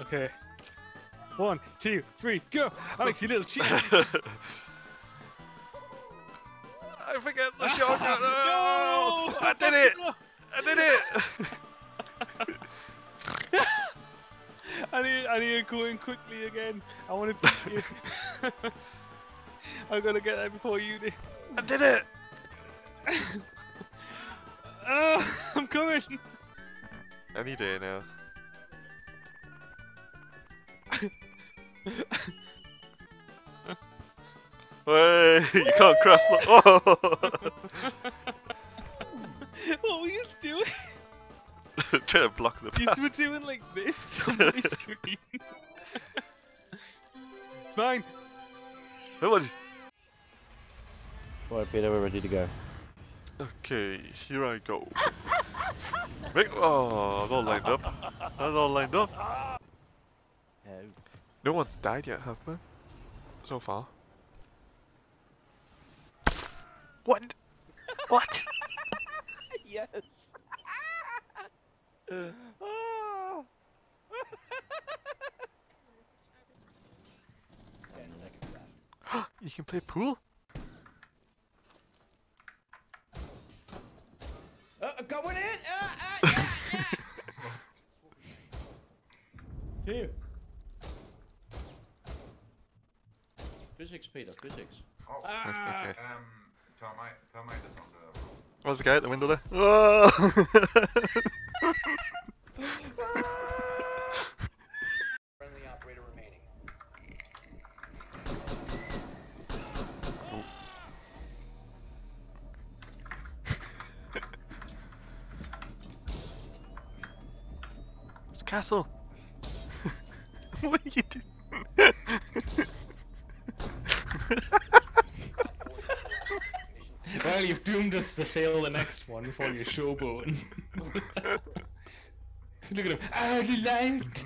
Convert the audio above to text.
Okay. One, two, three, go! Alex, you little cheat! I forget the shotgun. No! I did it! I did it! I need, I need to go in quickly again. I want to beat you. I'm gonna get there before you do. I did it! Ah, I'm coming. Any day now. Hey, you can't cross the. Oh! what were you doing? Trying to block the You path. were doing like this on my screen. Fine. Nobody. Alright, Peter, we're ready to go. Okay, here I go. Wait, oh, it's all lined up. That's all lined up. Oh. No one's died yet, has there? So far. What? What? yes! Ah. you can play pool? Uh, I'm going in! Uh, uh, yeah, yeah. Two. Physics, Peter, physics. Oh, Ah. um, ta mig, ta mig inte sånt där. What's the guy at the window there? Oh! Friendly operator remaining. it's castle. what are you doing? Well, you've doomed us to sail the next one for your showboating. Look at him. Ah, you liked.